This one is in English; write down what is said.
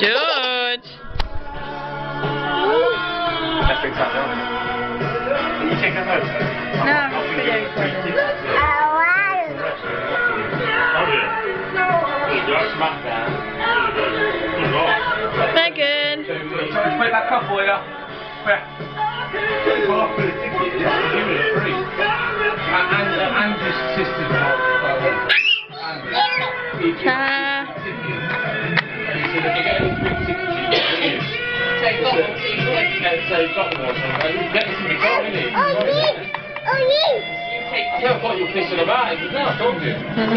George. That's big time, don't you? You take a photo? No, I'm video recording. Smack that. Megan. Someone put it back up for you. Where? Give it a free. And, and, Andrew's sister's Ta. He said, you get any free tickets, you get it. Take off oh, the TV. Yeah, so he's got more. So get this in the car, innit? You oh, take I don't thought you were pissing about it. No, I told you.